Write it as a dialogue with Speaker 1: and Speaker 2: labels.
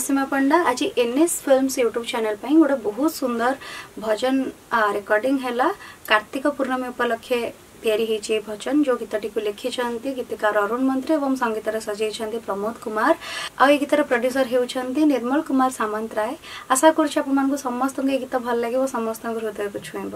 Speaker 1: ସୀମା ପଣ୍ଡା ଆଜି NS films YouTube channel ପାଇଁ ଗୋଟେ ବହୁତ ସୁନ୍ଦର ଭଜନ ରେକର୍ଡିଂ ହେଲା କାର୍ତ୍ତିକ ପୂର୍ଣ୍ଣମୀ ଉପଲକ୍ଷେ ତିଆରି ହେଇଛି ଏ ଭଜନ ଯେଉଁ ଗୀତଟିକୁ ଲେଖିଛନ୍ତି ଗୀତିକାର ଅରୁଣ ମନ୍ତ୍ରୀ ଏବଂ ସଙ୍ଗୀତରେ ସଜେଇଛନ୍ତି ପ୍ରମୋଦ କୁମାର ଆଉ ଏ ଗୀତର ପ୍ରଡ୍ୟୁସର ହେଉଛନ୍ତି ନିର୍ମଳ କୁମାର ସାମନ୍ତରାୟ ଆଶା କରୁଛି ଆପଣମାନଙ୍କୁ ସମସ୍ତଙ୍କୁ ଏ ଗୀତ ଭଲ ଲାଗିବ ସମସ୍ତଙ୍କ ହୃଦୟକୁ ଛୁଇଁବ